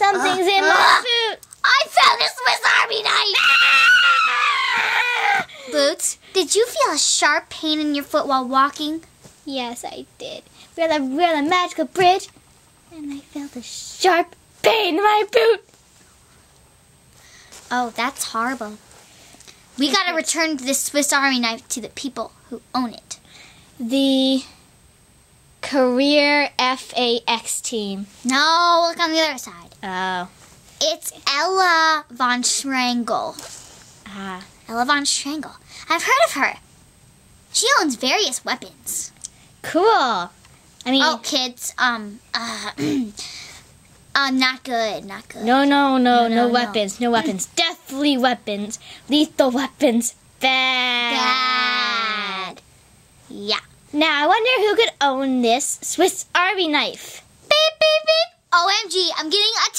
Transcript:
Something's in my uh, uh. suit. I found a Swiss Army knife. Boots, did you feel a sharp pain in your foot while walking? Yes, I did. We're on a really magical bridge, and I felt a sharp pain in my boot. Oh, that's horrible. We gotta return this Swiss Army knife to the people who own it. The career FAX team. No, look on the other side. Oh. It's Ella von Strangle. Ah. Ella von Strangle. I've heard of her. She owns various weapons. Cool. I mean, Oh, kids, um, uh, uh, not good, not good. no, no, no, No, no, no, no. weapons, no weapons. Deathly weapons. Lethal weapons. Bad. Bad. Yeah. Now, I wonder who could own this Swiss Army knife. Beep, beep, beep. OMG, I'm getting a